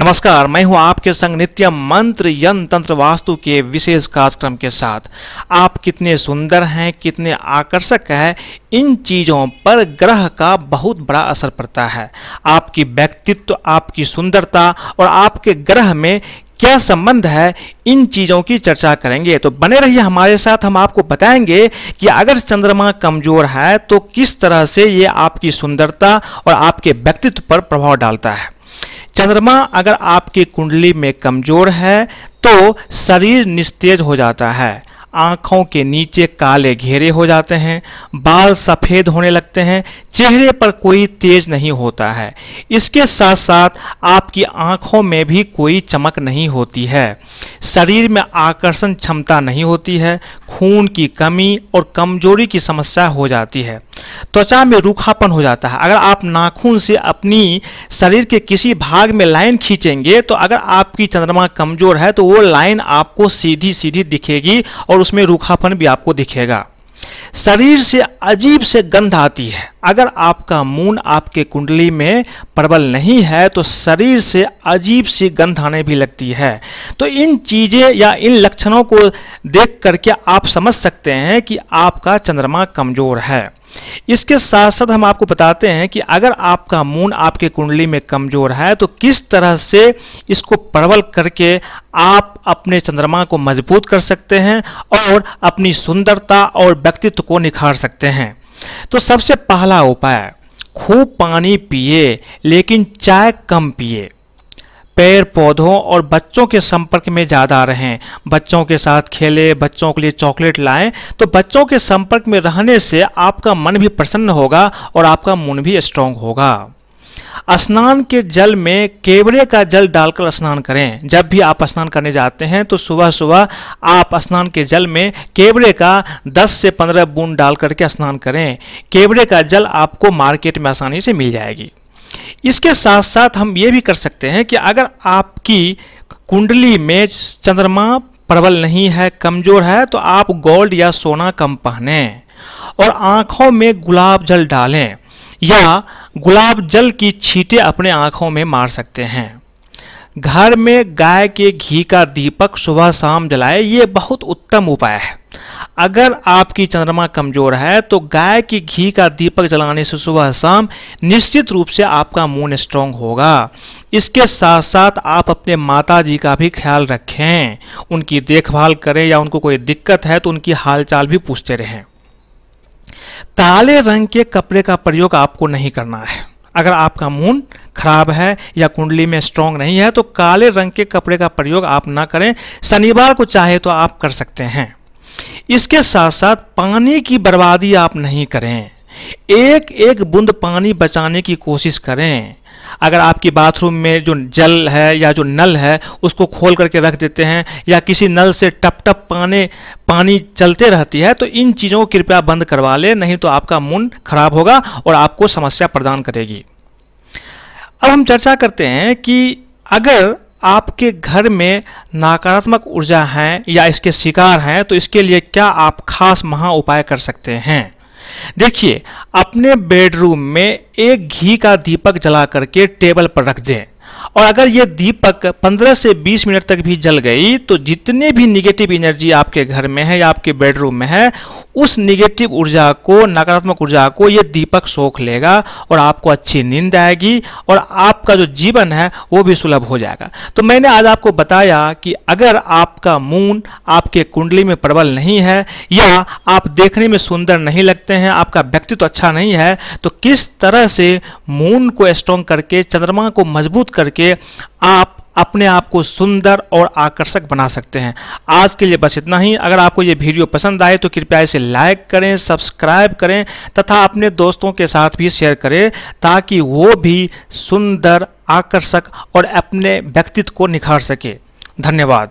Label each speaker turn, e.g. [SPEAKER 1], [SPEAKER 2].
[SPEAKER 1] नमस्कार, मैं हूँ आपके संग नित्य मंत्र यंत्र तंत्र वास्तु के विशेष कार्यक्रम के साथ। आप कितने सुंदर हैं, कितने आकर्षक हैं, इन चीज़ों पर ग्रह का बहुत बड़ा असर पड़ता है। आपकी व्यक्तित्व, आपकी सुंदरता और आपके ग्रह में क्या संबंध है, इन चीज़ों की चर्चा करेंगे। तो बने रहिए हमारे साथ, हम आपको बताएँगे कि अगर चंद्रमा कमज़ोर है तो किस तरह से ये आपकी सुंदरता और आपके व्यक्तित्व पर प्रभाव डालता है। चंद्रमा अगर आपकी कुंडली में कमज़ोर है तो शरीर निस्तेज हो जाता है। आँखों के नीचे काले घेरे हो जाते हैं, बाल सफ़ेद होने लगते हैं, चेहरे पर कोई तेज नहीं होता है। इसके साथ साथ आपकी आँखों में भी कोई चमक नहीं होती है। शरीर में आकर्षण क्षमता नहीं होती है, खून की कमी और कमज़ोरी की समस्या हो जाती है। त्वचा में रूखापन हो जाता है। अगर आप नाखून से अपनी शरीर के किसी भाग में लाइन खींचेंगे तो अगर आपकी चंद्रमा कमज़ोर है तो वो लाइन आपको सीधी सीधी दिखेगी और और उसमें रूखापन भी आपको दिखेगा। शरीर से अजीब से गंध आती है। अगर आपका मून आपके कुंडली में प्रबल नहीं है तो शरीर से अजीब सी गंध आने भी लगती है। तो इन चीज़ें या इन लक्षणों को देख करके आप समझ सकते हैं कि आपका चंद्रमा कमज़ोर है। इसके साथ साथ हम आपको बताते हैं कि अगर आपका मून आपके कुंडली में कमज़ोर है तो किस तरह से इसको प्रबल करके आप अपने चंद्रमा को मज़बूत कर सकते हैं और अपनी सुंदरता और व्यक्तित्व को निखार सकते हैं। तो सबसे पहला उपाय, खूब पानी पिए, लेकिन चाय कम पिए। पेड़ पौधों और बच्चों के संपर्क में ज़्यादा रहें। बच्चों के साथ खेलें, बच्चों के लिए चॉकलेट लाएँ। तो बच्चों के संपर्क में रहने से आपका मन भी प्रसन्न होगा और आपका मन भी स्ट्रांग होगा। स्नान के जल में केवड़े का जल डालकर स्नान करें। जब भी आप स्नान करने जाते हैं तो सुबह सुबह आप स्नान के जल में केवड़े का 10 से 15 बूंद डाल करके स्नान करें। केवड़े का जल आपको मार्केट में आसानी से मिल जाएगी। इसके साथ साथ हम ये भी कर सकते हैं कि अगर आपकी कुंडली में चंद्रमा प्रबल नहीं है, कमज़ोर है तो आप गोल्ड या सोना कम पहने और आँखों में गुलाब जल डालें या गुलाब जल की छींटे अपने आँखों में मार सकते हैं। घर में गाय के घी का दीपक सुबह शाम जलाए, ये बहुत उत्तम उपाय है। अगर आपकी चंद्रमा कमज़ोर है तो गाय की घी का दीपक जलाने से सुबह शाम निश्चित रूप से आपका मून स्ट्रांग होगा। इसके साथ साथ आप अपने माता जी का भी ख्याल रखें। उनकी देखभाल करें या उनको कोई दिक्कत है तो उनकी हालचाल भी पूछते रहें। काले रंग के कपड़े का प्रयोग आपको नहीं करना है। अगर आपका मून खराब है या कुंडली में स्ट्रांग नहीं है तो काले रंग के कपड़े का प्रयोग आप ना करें। शनिवार को चाहे तो आप कर सकते हैं। इसके साथ साथ पानी की बर्बादी आप नहीं करें। एक एक बूंद पानी बचाने की कोशिश करें। अगर आपकी बाथरूम में जो जल है या जो नल है, उसको खोल करके रख देते हैं या किसी नल से टप टप पाने, पानी चलते रहती है तो इन चीज़ों को कृपया बंद करवा लें, नहीं तो आपका मून खराब होगा और आपको समस्या प्रदान करेगी। अब हम चर्चा करते हैं कि अगर आपके घर में नकारात्मक ऊर्जा हैं या इसके शिकार हैं तो इसके लिए क्या आप खास महा उपाय कर सकते हैं? देखिए अपने बेडरूम में एक घी का दीपक जला करके टेबल पर रख दें। और अगर ये दीपक 15 से 20 मिनट तक भी जल गई तो जितने भी निगेटिव एनर्जी आपके घर में है या आपके बेडरूम में है, उस निगेटिव ऊर्जा को, नकारात्मक ऊर्जा को ये दीपक सोख लेगा और आपको अच्छी नींद आएगी और आपका जो जीवन है, वो भी सुलभ हो जाएगा। तो मैंने आज आपको बताया कि अगर आपका मून आपके कुंडली में प्रबल नहीं है या आप देखने में सुंदर नहीं लगते हैं, आपका व्यक्तित्व तो अच्छा नहीं है तो किस तरह से मून को स्ट्रॉन्ग करके, चंद्रमा को मज़बूत करके आप अपने आप को सुंदर और आकर्षक बना सकते हैं। आज के लिए बस इतना ही। अगर आपको ये वीडियो पसंद आए तो कृपया इसे लाइक करें, सब्सक्राइब करें तथा अपने दोस्तों के साथ भी शेयर करें ताकि वो भी सुंदर, आकर्षक और अपने व्यक्तित्व को निखार सके। धन्यवाद।